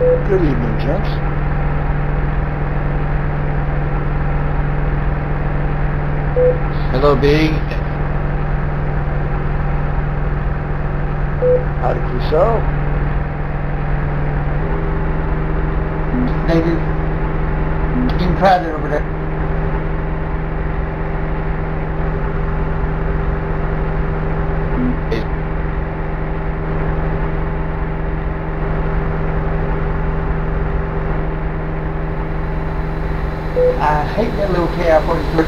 Good evening, gents. Hello, B. Howdy, Crusoe. David, getting crowded over there. I hate that little KI-43.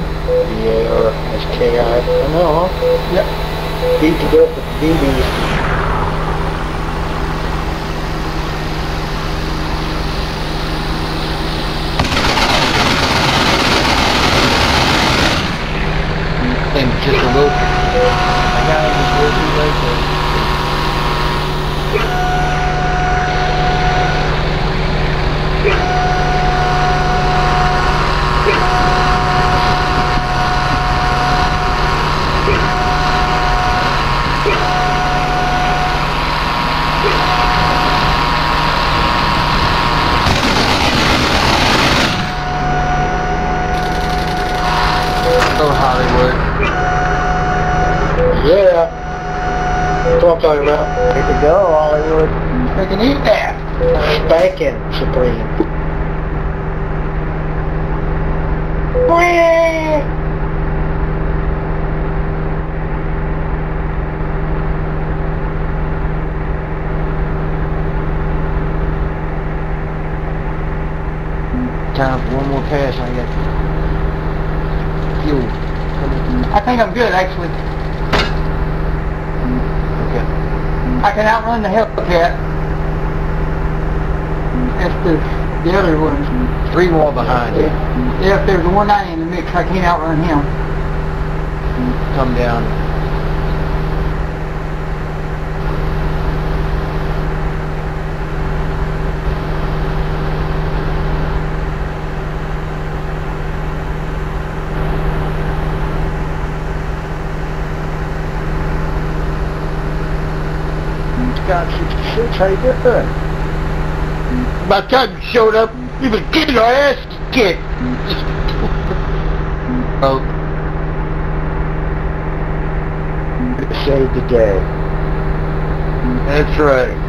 B-A-R-S-K-I. I know, huh? Yep. Beat to death with the BBs. And just a little. I got it just way too late for Oh, Hollywood. Yeah. That's what I'm talking about. Way to go, Hollywood. Freaking eat that. Spanking Supreme. Time for one more pass. I got fuel. I think I'm good, actually. I can outrun the Hellcat. That's the, the other ones. Three more behind you. Yeah, if there's a 190 in the mix, I can't outrun him. Come down. Scott 66, how you doing? By the time you showed up, you was getting your ass kicked. oh, Saved the day. that's right.